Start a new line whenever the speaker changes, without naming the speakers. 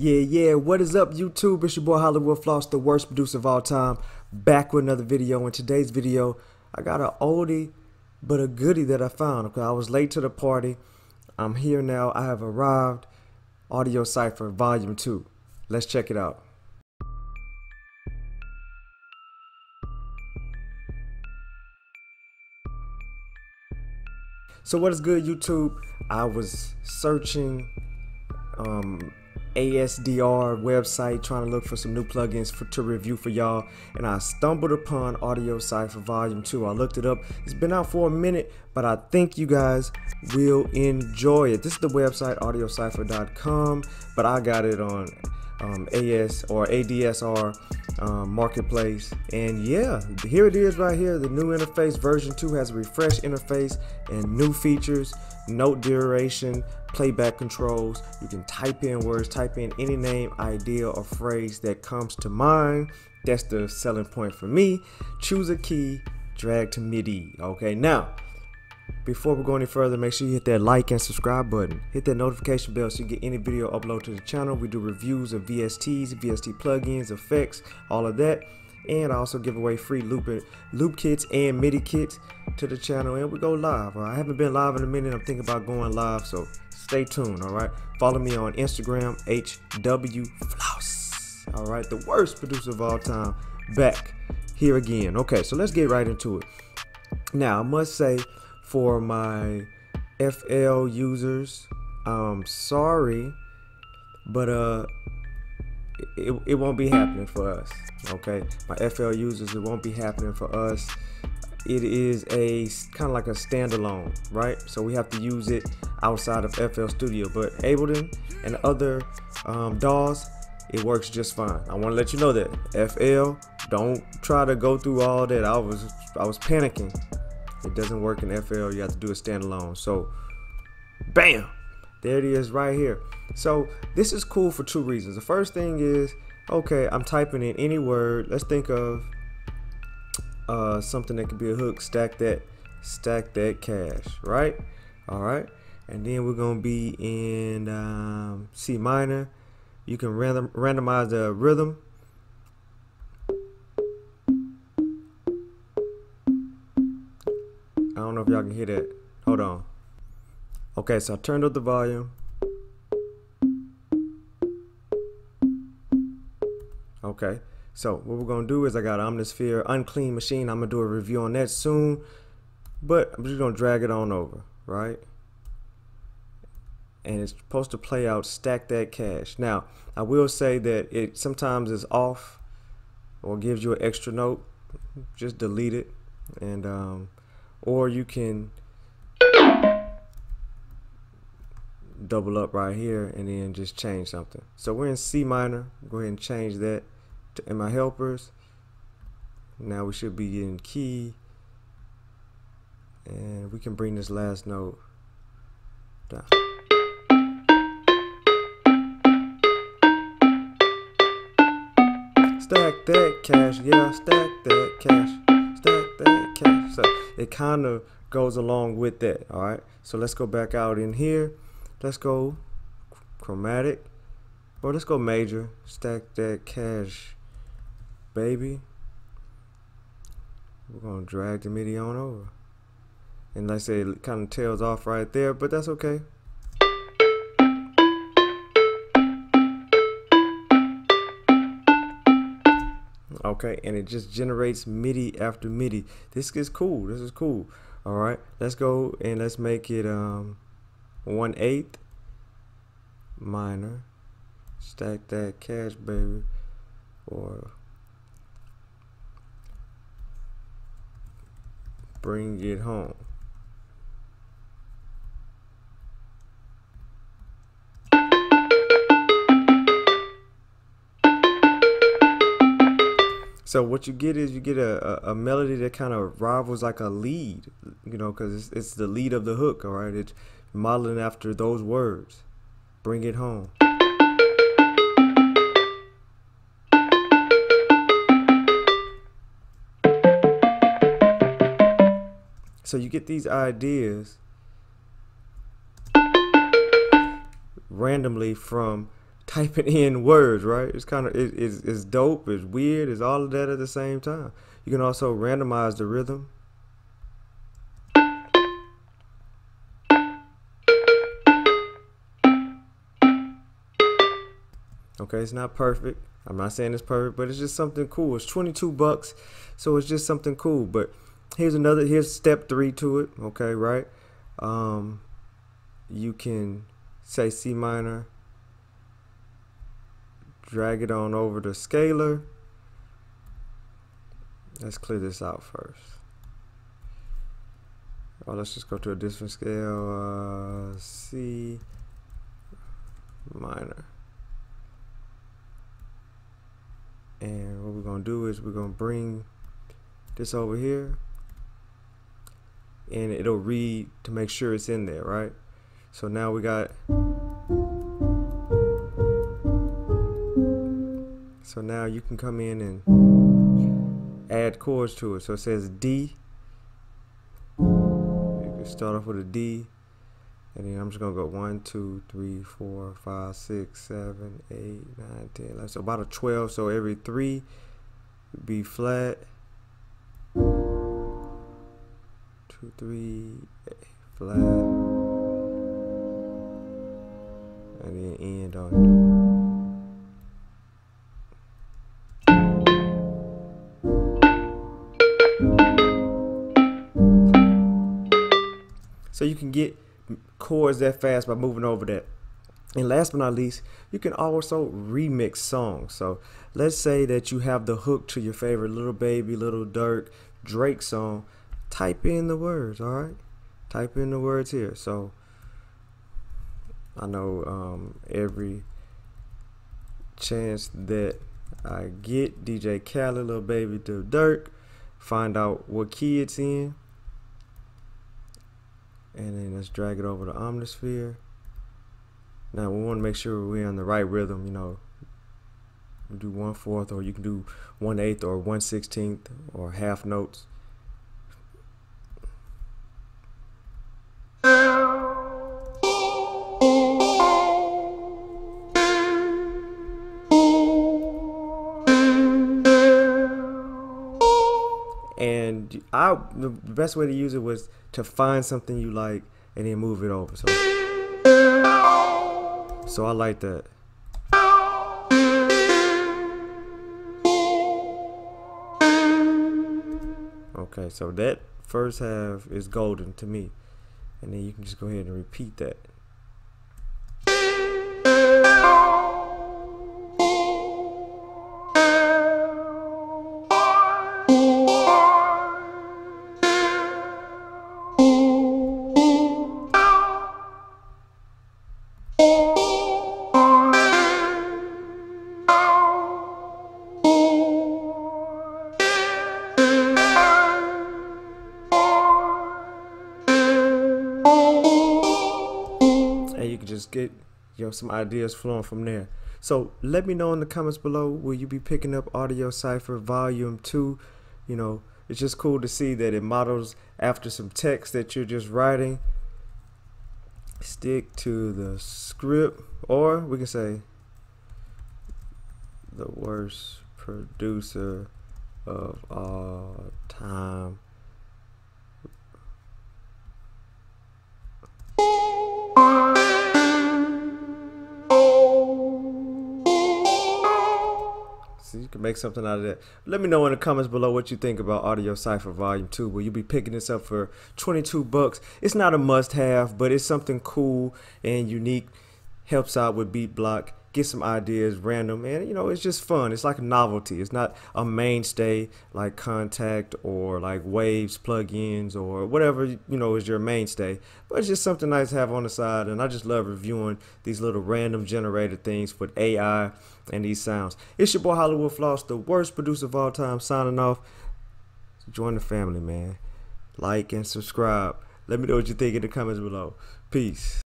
Yeah, yeah, what is up YouTube? It's your boy Hollywood Floss, the worst producer of all time, back with another video. In today's video, I got an oldie, but a goodie that I found. Okay, I was late to the party. I'm here now. I have arrived. Audio Cipher Volume 2. Let's check it out. So what is good YouTube? I was searching um, ASDR website trying to look for some new plugins for, to review for y'all and I stumbled upon Audio Cipher Volume 2. I looked it up. It's been out for a minute, but I think you guys will enjoy it. This is the website audiocipher.com, but I got it on um, AS or ADSR um, marketplace. And yeah, here it is right here. The new interface version 2 has a refreshed interface and new features, note duration, playback controls. You can type in words, type in any name, idea, or phrase that comes to mind. That's the selling point for me. Choose a key, drag to MIDI. Okay, now before we go any further, make sure you hit that like and subscribe button. Hit that notification bell so you get any video upload to the channel. We do reviews of VSTs, VST plugins, effects, all of that. And I also give away free loop, loop kits and MIDI kits to the channel. And we go live. I haven't been live in a minute. I'm thinking about going live, so stay tuned, all right? Follow me on Instagram, HWFloss. All right, the worst producer of all time, back here again. Okay, so let's get right into it. Now, I must say, for my FL users. I'm sorry, but uh, it, it won't be happening for us. Okay, my FL users, it won't be happening for us. It is a kind of like a standalone, right? So we have to use it outside of FL Studio. But Ableton and other um, DAWs, it works just fine. I want to let you know that FL. Don't try to go through all that. I was I was panicking it doesn't work in FL. You have to do a standalone. So, bam, there it is right here. So this is cool for two reasons. The first thing is, okay, I'm typing in any word. Let's think of uh, something that could be a hook. Stack that, stack that cash, right? All right. And then we're gonna be in um, C minor. You can random randomize the rhythm know if y'all can hear that. Hold on. Okay, so I turned up the volume. Okay, so what we're gonna do is I got Omnisphere Unclean Machine. I'm gonna do a review on that soon, but I'm just gonna drag it on over, right? And it's supposed to play out stack that cash. Now, I will say that it sometimes is off or gives you an extra note. Just delete it and um, or you can double up right here and then just change something. So we're in C minor. Go ahead and change that to, in my helpers. Now we should be in key. And we can bring this last note down. Stack that cash, yeah, stack that cash, stack that cash. So it kind of goes along with that all right so let's go back out in here. Let's go chromatic. Or let's go major. Stack that cash baby. We're gonna drag the MIDI on over. And like I say it kind of tails off right there but that's okay okay and it just generates MIDI after MIDI. This is cool this is cool. All right let's go and let's make it um 1 8 minor. Stack that cash baby. Or bring it home So what you get is you get a, a, a melody that kind of rivals like a lead, you know, because it's, it's the lead of the hook, all right? It's modeling after those words. Bring it home. So you get these ideas randomly from typing in words, right? It's kind of it, it's, it's dope, it's weird, it's all of that at the same time. You can also randomize the rhythm. Okay, it's not perfect. I'm not saying it's perfect, but it's just something cool. It's 22 bucks, so it's just something cool. But here's another. Here's step three to it. Okay, right? Um, you can say C minor, drag it on over the Scaler. Let's clear this out first. Oh, let's just go to a different scale. Uh, C minor. And what we're to do is we're to bring this over here. And it'll read to make sure it's in there, right? So now we got... So now you can come in and add chords to it. So it says D. You can start off with a D. And then I'm just gonna go one, two, three, four, five, six, seven, eight, nine, ten, eleven. So about a twelve. So every three be flat. Two, three, flat. And then end on can get chords that fast by moving over that. And last but not least, you can also remix songs. So let's say that you have the hook to your favorite Lil Baby, Lil Durk, Drake song. Type in the words, all right? Type in the words here. So I know um, every chance that I get DJ Khaled, Lil Baby, Lil Durk, find out what key it's in and then let's drag it over to Omnisphere. Now we want to make sure we're in the right rhythm, you know. Do one fourth, or you can do one eighth, or one sixteenth, or half notes. And I the best way to use it was to find something you like and then move it over. So so I like that. Okay, so that first half is golden to me. And then you can just go ahead and repeat that. Get you know some ideas flowing from there. So let me know in the comments below. Will you be picking up Audio Cipher Volume Two? You know, it's just cool to see that it models after some text that you're just writing. Stick to the script, or we can say the worst producer of all time. you can make something out of that. Let me know in the comments below what you think about Audio Cipher Volume 2. Will you be picking this up for 22 bucks? It's not a must have, but it's something cool and unique. Helps out with beat block get some ideas random and you know it's just fun. It's like a novelty. It's not a mainstay like Kontakt or like waves plugins or whatever you know is your mainstay. But it's just something nice to have on the side and i just love reviewing these little random generated things with ai and these sounds. It's your boy hollywood floss the worst producer of all time signing off. Join the family man. Like and subscribe. Let me know what you think in the comments below. Peace